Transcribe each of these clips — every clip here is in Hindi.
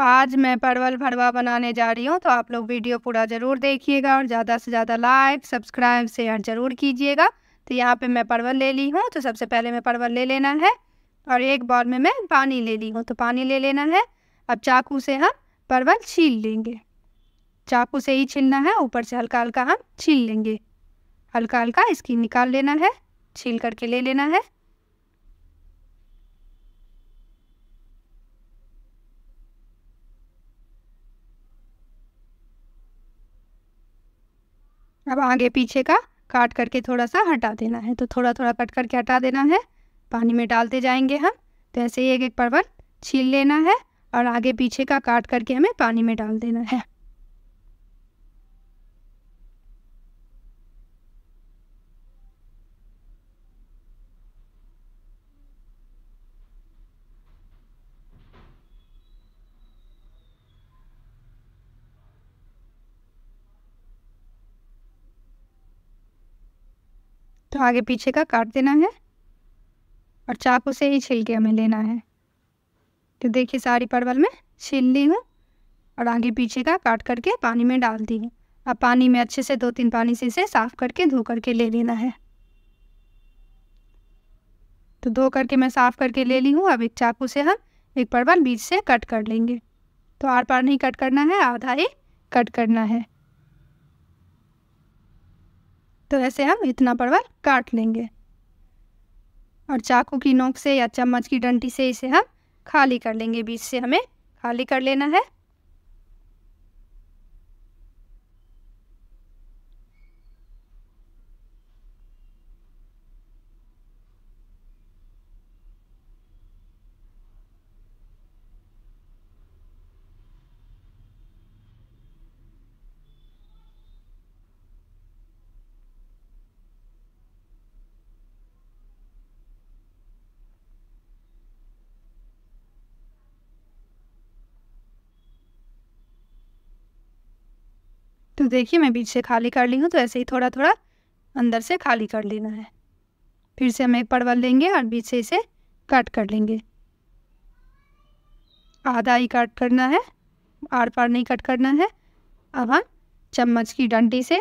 आज मैं परवल भरवा बनाने जा रही हूँ तो आप लोग वीडियो पूरा ज़रूर देखिएगा और ज़्यादा से ज़्यादा लाइक, सब्सक्राइब शेयर ज़रूर कीजिएगा। तो यहाँ पे मैं परवल ले ली हूँ तो सबसे पहले मैं परवल ले लेना है और एक बार में मैं पानी ले ली हूँ तो पानी ले लेना है। अब चाकू से हम परवल छील लेंगे। चाकू से ही छीलना है, ऊपर से हल्का हल्का हम छील लेंगे। हल्का हल्का इसकी निकाल लेना है, छील करके ले लेना है। अब आगे पीछे का काट करके थोड़ा सा हटा देना है। तो थोड़ा थोड़ा कट करके हटा देना है। पानी में डालते जाएँगे हम। तो ऐसे ही एक एक परवल छील लेना है और आगे पीछे का काट करके हमें पानी में डाल देना है। तो आगे पीछे का काट देना है और चाकू से ही छिल के हमें लेना है। तो देखिए सारी परवल में छील ली हूँ और आगे पीछे का काट करके पानी में डाल दी हूँ। अब पानी में अच्छे से दो तीन पानी से इसे साफ़ करके धो करके ले लेना है। तो धो करके मैं साफ़ करके ले ली हूँ। अब एक चाकू से हम एक परवल बीच से कट कर लेंगे। तो आर पार नहीं कट करना है, आधा ही कट करना है। तो ऐसे हम इतना परवल काट लेंगे। और चाकू की नोक से या चम्मच की डंटी से इसे हम खाली कर लेंगे, बीच से हमें खाली कर लेना है। देखिए, मैं बीच से खाली कर ली हूँ तो ऐसे ही थोड़ा थोड़ा अंदर से खाली कर लेना है। फिर से हम एक परवल लेंगे और बीच से इसे कट कर लेंगे। आधा ही कट करना है, आर पार नहीं कट करना है। अब हम चम्मच की डंडी से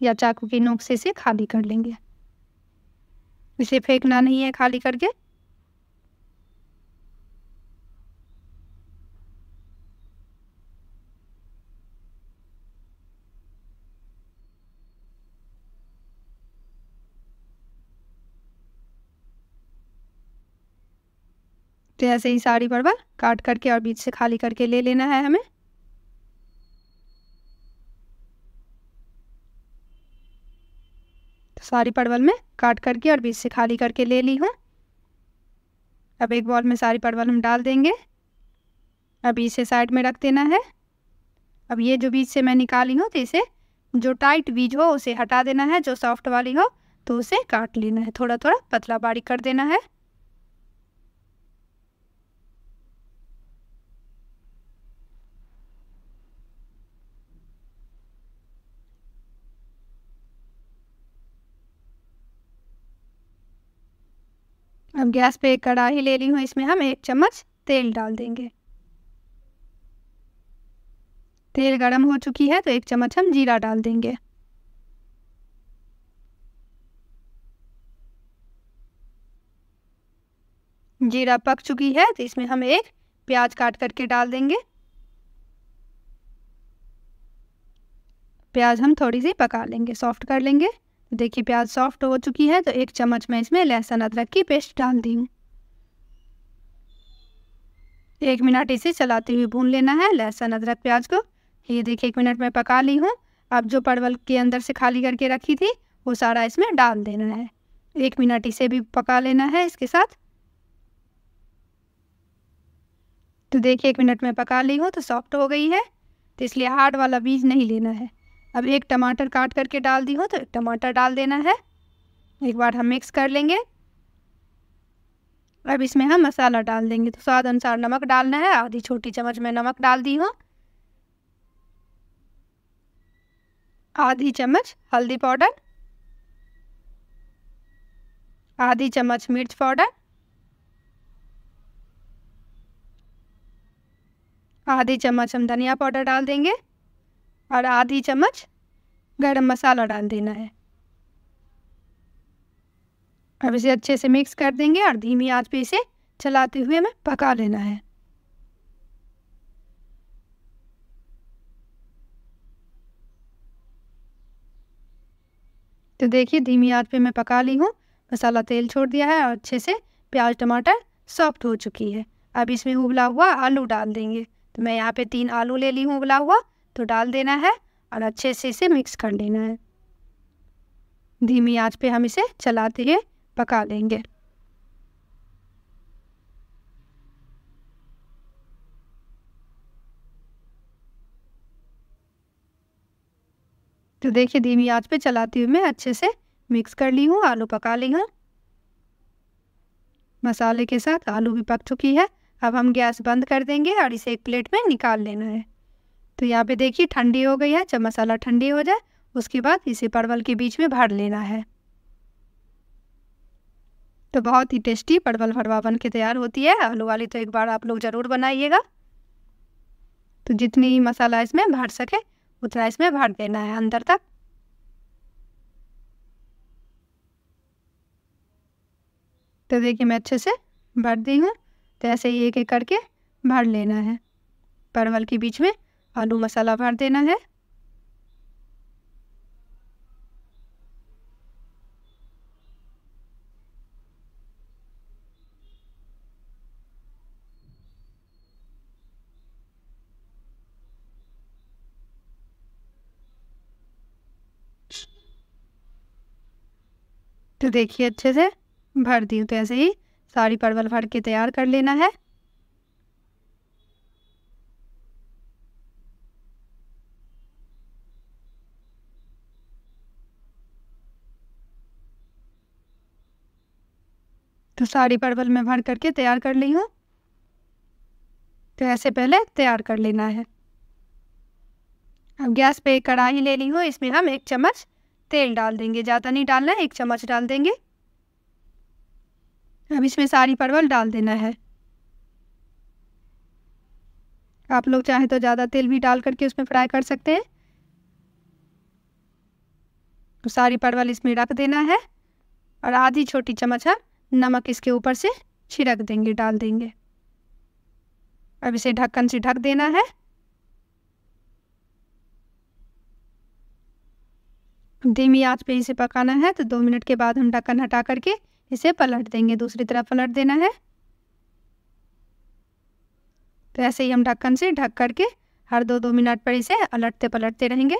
या चाकू की नोक से इसे खाली कर लेंगे। इसे फेंकना नहीं है खाली करके। तो ऐसे ही सारी परवल काट करके और बीच से खाली करके ले लेना है हमें। तो सारी परवल में काट करके और बीच से खाली करके ले ली हूँ। अब एक बॉल में सारी परवल हम डाल देंगे। अब इसे साइड में रख देना है। अब ये जो बीज से मैं निकाली हूँ तो इसे जो टाइट बीज हो उसे हटा देना है, जो सॉफ्ट वाली हो तो उसे काट लेना है। थोड़ा थोड़ा पतला बारीक कर देना है। अब गैस पे एक कढ़ाई ले ली हूँ, इसमें हम एक चम्मच तेल डाल देंगे। तेल गरम हो चुकी है तो एक चम्मच हम जीरा डाल देंगे। जीरा पक चुकी है तो इसमें हम एक प्याज काट करके डाल देंगे। प्याज हम थोड़ी सी पका लेंगे, सॉफ्ट कर लेंगे। देखिए, प्याज सॉफ्ट हो चुकी है तो एक चम्मच में इसमें लहसुन अदरक की पेस्ट डाल दी हूँ। एक मिनट इसे चलाते हुए भून लेना है, लहसुन अदरक प्याज को। ये देखिए, एक मिनट में पका ली हूँ। अब जो परवल के अंदर से खाली करके रखी थी, वो सारा इसमें डाल देना है। एक मिनट इसे भी पका लेना है इसके साथ। तो देखिए, एक मिनट में पका ली हूँ तो सॉफ्ट हो गई है तो इसलिए हार्ड वाला बीज नहीं लेना है। अब एक टमाटर काट करके डाल दी हो तो एक टमाटर डाल देना है। एक बार हम मिक्स कर लेंगे। अब इसमें हम मसाला डाल देंगे। तो स्वाद अनुसार नमक डालना है। आधी छोटी चम्मच में नमक डाल दी हूँ। आधी चम्मच हल्दी पाउडर। आधी चम्मच मिर्च पाउडर। आधी चम्मच हम धनिया पाउडर डाल देंगे। और आधी चम्मच गरम मसाला डाल देना है। अब इसे अच्छे से मिक्स कर देंगे और धीमी आँच पे इसे चलाते हुए हमें पका लेना है। तो देखिए, धीमी आँच पे मैं पका ली हूँ। मसाला तेल छोड़ दिया है और अच्छे से प्याज, टमाटर सॉफ्ट हो चुकी है। अब इसमें उबला हुआ आलू डाल देंगे। तो मैं यहाँ पे तीन आलू ले ली हूँ उबला हुआ। तो डाल देना है और अच्छे से इसे मिक्स कर लेना है। धीमी आँच पे हम इसे चलाते हुए पका लेंगे। तो देखिए धीमी आँच पे चलाती हुई मैं अच्छे से मिक्स कर ली हूँ, आलू पका ली हूँ। मसाले के साथ आलू भी पक चुकी है। अब हम गैस बंद कर देंगे और इसे एक प्लेट में निकाल लेना है। तो यहाँ पे देखिए, ठंडी हो गई है, जब मसाला ठंडी हो जाए, उसके बाद इसे परवल के बीच में भर लेना है। तो बहुत ही टेस्टी परवल भरवा बन के तैयार होती है। आलू वाली तो एक बार आप लोग ज़रूर बनाइएगा। तो जितनी ही मसाला इसमें भर सके, उतना इसमें भर देना है अंदर तक। तो देखिए, मैं अच्छे से भर दी हूँ तो ऐसे ही एक एक करके भर लेना है। परवल के बीच में आलू मसाला भर देना है। तो देखिए अच्छे से, भर दी तो ऐसे ही सारी परवल भर के तैयार कर लेना है। तो सारी परवल मैं भर करके तैयार कर ली हूँ। तो ऐसे पहले तैयार कर लेना है। अब गैस पे कढ़ाई ले ली हूँ, इसमें हम एक चम्मच तेल डाल देंगे। ज़्यादा नहीं डालना है एक चम्मच डाल देंगे। अब इसमें सारी परवल डाल देना है। आप लोग चाहे तो ज़्यादा तेल भी डाल करके उसमें फ्राई कर सकते हैं। तो सारी परवल इसमें रख देना है। और आधी छोटी चम्मच हम नमक इसके ऊपर से छिड़क देंगे, डाल देंगे। अब इसे ढक्कन से ढक देना है। धीमी आँच पे इसे पकाना है तो दो मिनट के बाद हम ढक्कन हटा करके इसे पलट देंगे, दूसरी तरफ़ पलट देना है। तो ऐसे ही हम ढक्कन से ढक करके हर दो दो मिनट पर इसे अलटते पलटते रहेंगे।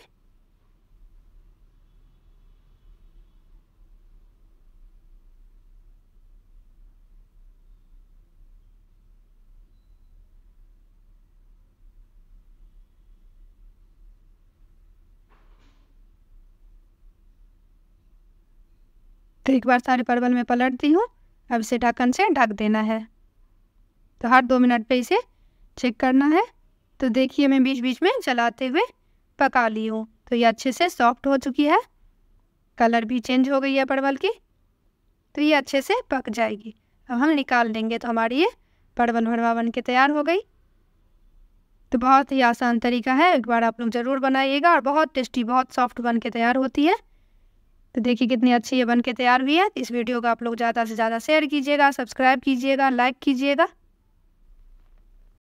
तो एक बार सारे परवल में पलट दी हूँ। अब इसे ढक्कन से ढक देना है। तो हर दो मिनट पे इसे चेक करना है। तो देखिए, मैं बीच बीच में चलाते हुए पका ली हूँ। तो ये अच्छे से सॉफ्ट हो चुकी है। कलर भी चेंज हो गई है परवल की। तो ये अच्छे से पक जाएगी। अब हम निकाल लेंगे। तो हमारी ये परवल भरवा बन के तैयार हो गई। तो बहुत ही आसान तरीका है। एक बार आप लोग ज़रूर बनाइएगा और बहुत टेस्टी, बहुत सॉफ्ट बन के तैयार होती है। तो देखिए कितनी अच्छी ये बन के तैयार हुई है। इस वीडियो को आप लोग ज़्यादा से ज़्यादा शेयर कीजिएगा सब्सक्राइब कीजिएगा लाइक कीजिएगा।